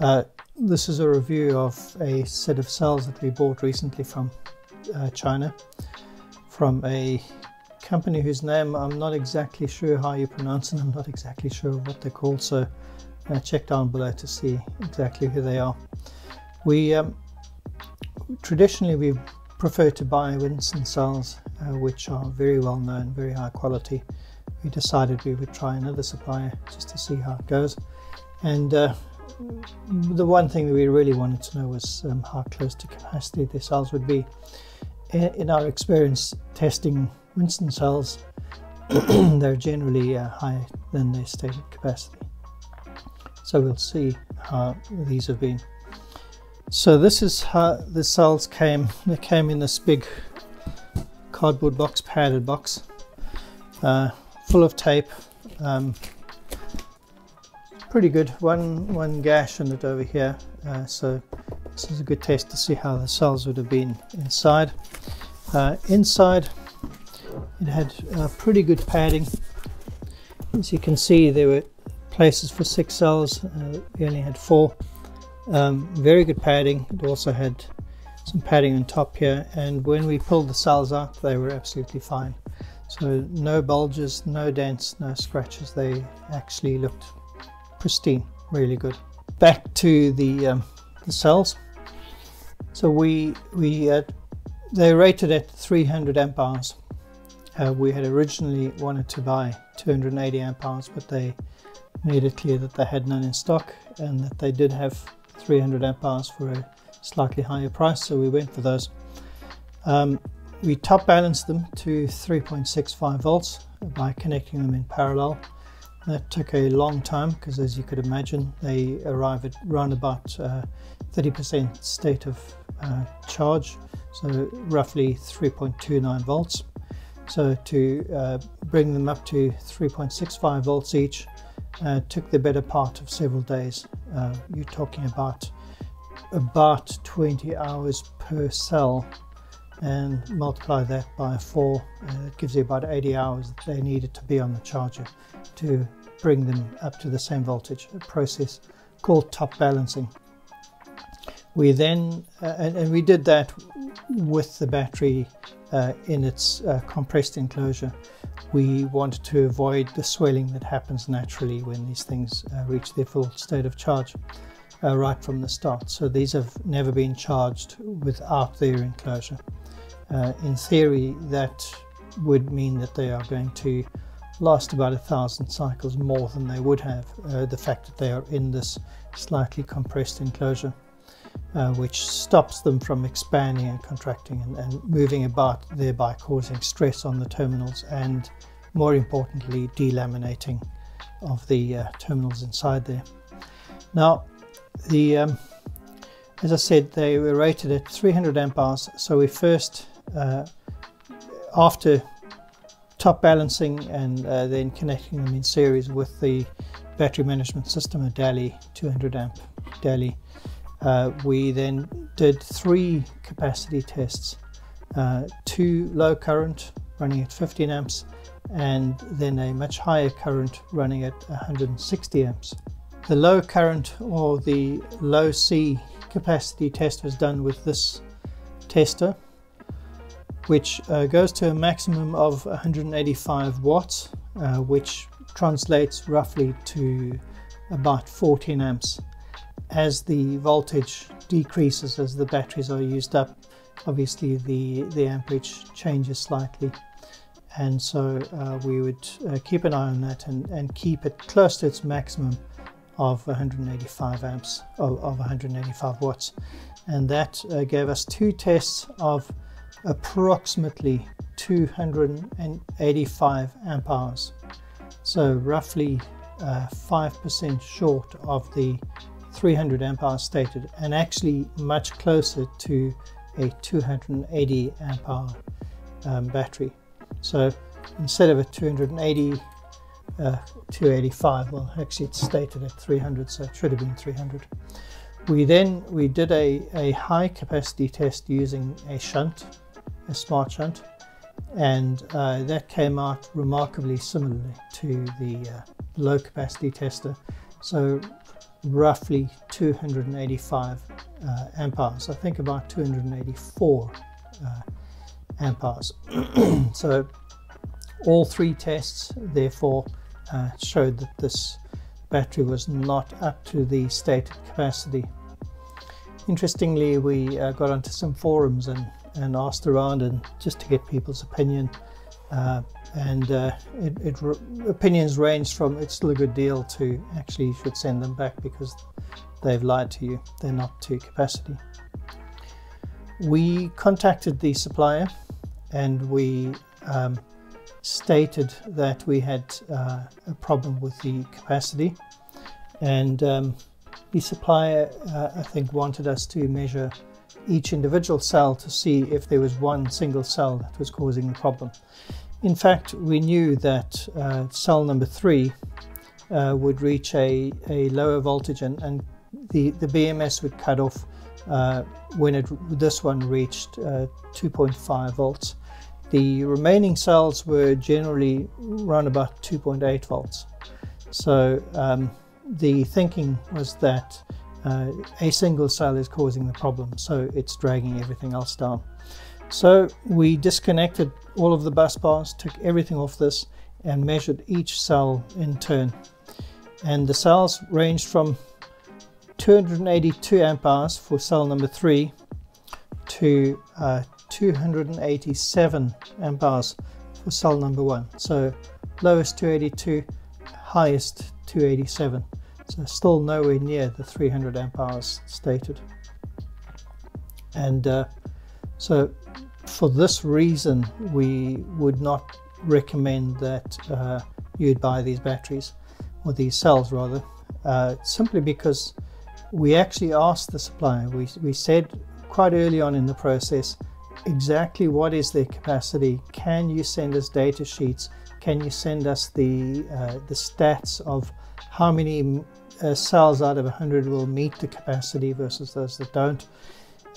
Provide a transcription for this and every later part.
Uh, this is a review of a set of cells that we bought recently from uh, China from a company whose name I'm not exactly sure how you pronounce and I'm not exactly sure what they're called so uh, check down below to see exactly who they are. We um, traditionally we prefer to buy Winston cells uh, which are very well known, very high quality. We decided we would try another supplier just to see how it goes and uh, the one thing that we really wanted to know was um, how close to capacity the cells would be. In our experience testing Winston cells, they're generally uh, higher than their stated capacity. So we'll see how these have been. So this is how the cells came. They came in this big cardboard box, padded box, uh, full of tape. Um, pretty good. One one gash in it over here. Uh, so this is a good test to see how the cells would have been inside. Uh, inside, it had uh, pretty good padding. As you can see, there were places for six cells. Uh, we only had four. Um, very good padding. It also had some padding on top here. And when we pulled the cells out, they were absolutely fine. So no bulges, no dents, no scratches. They actually looked pristine, really good. Back to the, um, the cells. So we we had, they rated at 300 amp hours. Uh, we had originally wanted to buy 280 amp hours, but they made it clear that they had none in stock and that they did have 300 amp hours for a slightly higher price, so we went for those. Um, we top balanced them to 3.65 volts by connecting them in parallel that took a long time because, as you could imagine, they arrive at around about 30% uh, state of uh, charge, so roughly 3.29 volts. So to uh, bring them up to 3.65 volts each uh, took the better part of several days. Uh, you're talking about about 20 hours per cell and multiply that by four, uh, it gives you about 80 hours that they needed to be on the charger to bring them up to the same voltage, a process called top balancing. We then, uh, and, and, we did that with the battery uh, in its uh, compressed enclosure. We wanted to avoid the swelling that happens naturally when these things uh, reach their full state of charge uh, right from the start. So these have never been charged without their enclosure. Uh, in theory, that would mean that they are going to last about a thousand cycles more than they would have. Uh, the fact that they are in this slightly compressed enclosure, uh, which stops them from expanding and contracting and, and, moving about, thereby causing stress on the terminals and, more importantly, delaminating of the uh, terminals inside there. Now, the um, as I said, they were rated at 300 amp hours. So we first, after top balancing and uh, then connecting them in series with the battery management system, a Daly 200 amp Daly. Uh, we then did three capacity tests, uh, two low current running at 15 amps and then a much higher current running at 160 amps. The low current or the low C capacity test was done with this tester which uh, goes to a maximum of 185 watts, uh, which translates roughly to about 14 amps. As the voltage decreases as the batteries are used up, obviously the, the amperage changes slightly. And so uh, we would uh, keep an eye on that and, and keep it close to its maximum of 185 amps, of, of 185 watts. And that uh, gave us two tests of approximately 285 amp hours. So roughly 5% uh, short of the 300 amp hour stated and actually much closer to a 280 amp hour um, battery. So instead of a 280 uh, 285 well actually it's stated at 300 so it should have been 300 we then we did a, a high capacity test using a shunt a smart shunt and uh, that came out remarkably similarly to the uh, low capacity tester so roughly 285 uh, amperes. I think about 284 uh, amperes. so all three tests therefore uh, showed that this battery was not up to the stated capacity. Interestingly, we uh, got onto some forums and, and asked around and just to get people's opinion. Uh, and uh, it, it opinions ranged from it's still a good deal to actually you should send them back because they've lied to you. They're not to capacity. We contacted the supplier and we um, stated that we had uh, a problem with the capacity and um, the supplier uh, I think wanted us to measure each individual cell to see if there was one single cell that was causing the problem. In fact, we knew that uh, cell number three uh, would reach a, a lower voltage and, and the, the BMS would cut off uh, when it, this one reached uh, 2.5 volts. The remaining cells were generally around about 2.8 volts. So um, the thinking was that uh, a single cell is causing the problem, so it's dragging everything else down. So we disconnected all of the bus bars, took everything off this, and measured each cell in turn. And the cells ranged from 282 amp hours for cell number 3 to uh, 287 amp hours for cell number 1. So lowest 282, highest 287. So still nowhere near the 300 amp hours stated. And uh, so for this reason, we would not recommend that uh, you'd buy these batteries or these cells rather, uh, simply because we actually asked the supplier, we, we said quite early on in the process exactly what is their capacity. Can you send us data sheets? Can you send us the, uh, the stats of how many uh, cells out of 100 will meet the capacity versus those that don't?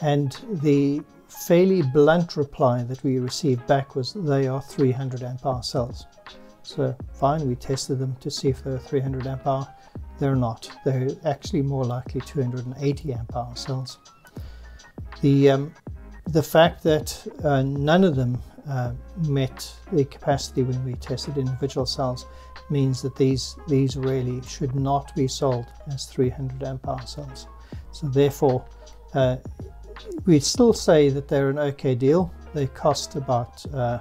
And the fairly blunt reply that we received back was they are 300 amp hour cells. So fine, we tested them to see if they were 300 amp hour. They're not. They're actually more likely 280 amp hour cells. The, um, the fact that uh, none of them uh, met the capacity when we tested individual cells means that these, these really should not be sold as 300 amp hour cells. So therefore, uh, we'd still say that they're an okay deal. They cost about uh,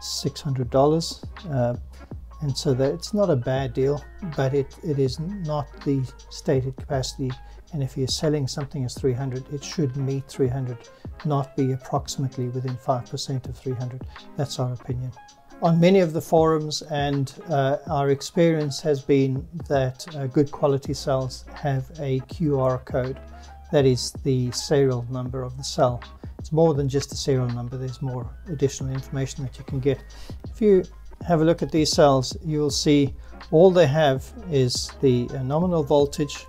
$600. Uh, and so that it's not a bad deal, but it, it is not the stated capacity. And if you're selling something as 300, it should meet 300, not be approximately within 5% of 300. That's our opinion. On many of the forums, and uh, our experience has been that uh, good quality cells have a QR code. That is the serial number of the cell. It's more than just a serial number, there's more additional information that you can get. If you have a look at these cells, you will see all they have is the uh, nominal voltage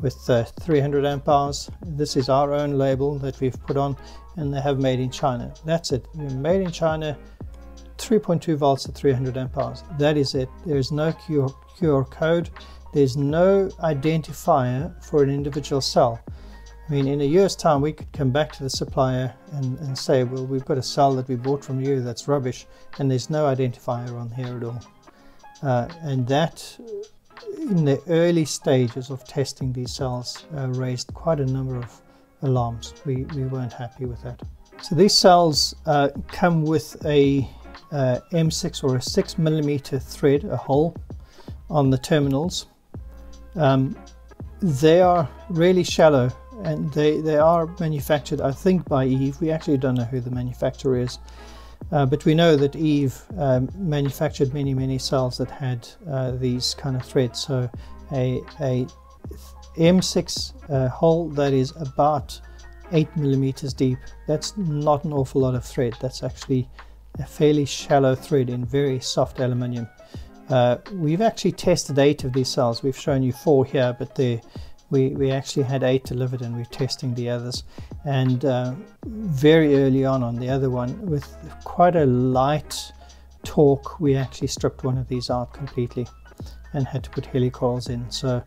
with uh, 300 amp hours. This is our own label that we've put on and they have made in China. That's it. Made in China, 3.2 volts at 300 amp hours. That is it. There is no QR, QR code. There's no identifier for an individual cell. I mean, in a year's time, we could come back to the supplier and, and say, well, we've got a cell that we bought from you that's rubbish, and there's no identifier on here at all. Uh, and that, in the early stages of testing these cells, uh, raised quite a number of alarms. We, we weren't happy with that. So these cells uh, come with a uh, M6 or a 6 millimeter thread, a hole on the terminals. Um, they are really shallow and they, they are manufactured, I think, by Eve. We actually don't know who the manufacturer is, uh, but we know that Eve um, manufactured many, many cells that had uh, these kind of threads. So a, a M6 uh, hole that is about 8 millimeters deep, that's not an awful lot of thread. That's actually a fairly shallow thread in very soft aluminium. Uh, we've actually tested eight of these cells. We've shown you four here, but we, we actually had eight delivered and we're testing the others. And uh, very early on on the other one, with quite a light torque, we actually stripped one of these out completely and had to put helicoils in. So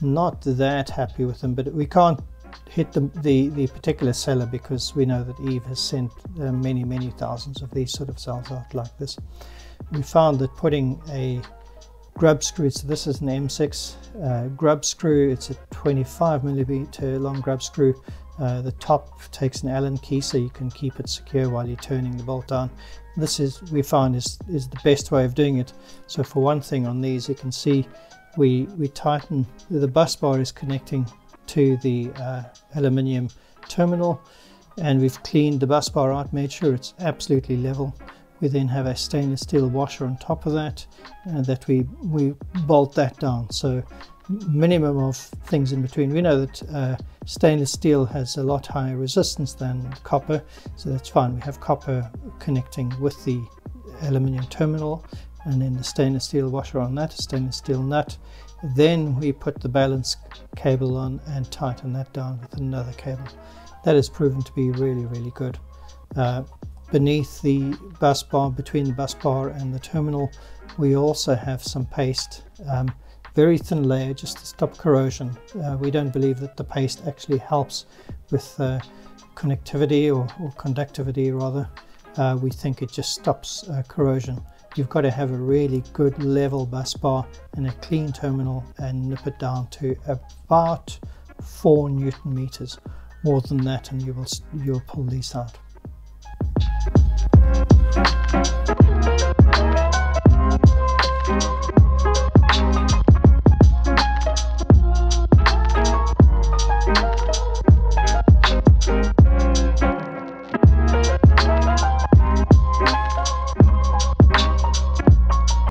not that happy with them, but we can't hit the, the, the particular seller because we know that Eve has sent uh, many, many thousands of these sort of cells out like this. We found that putting a grub screw, so this is an M6 uh, grub screw, it's a 25 millimeter long grub screw. Uh, the top takes an Allen key so you can keep it secure while you're turning the bolt down. This is, we find, is, is the best way of doing it. So for one thing on these, you can see we, we tighten, the bus bar is connecting to the uh, aluminium terminal and we've cleaned the bus bar out, made sure it's absolutely level. We then have a stainless steel washer on top of that and uh, that we, we bolt that down. So minimum of things in between. We know that uh, stainless steel has a lot higher resistance than copper, so that's fine. We have copper connecting with the aluminium terminal and then the stainless steel washer on that, a stainless steel nut. Then we put the balance cable on and tighten that down with another cable. That has proven to be really, really good. Uh, beneath the bus bar, between the bus bar and the terminal, we also have some paste, um, very thin layer just to stop corrosion. Uh, we don't believe that the paste actually helps with uh, connectivity or, or, conductivity rather. Uh, we think it just stops uh, corrosion you've got to have a really good level bus bar and a clean terminal and nip it down to about 4 newton meters. More than that and you will you'll pull these out.